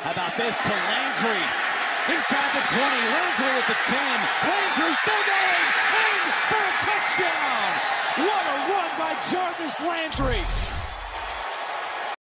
How about this to Landry? Inside the 20, Landry at the 10. Landry still going, in for a touchdown! What a run by Jarvis Landry!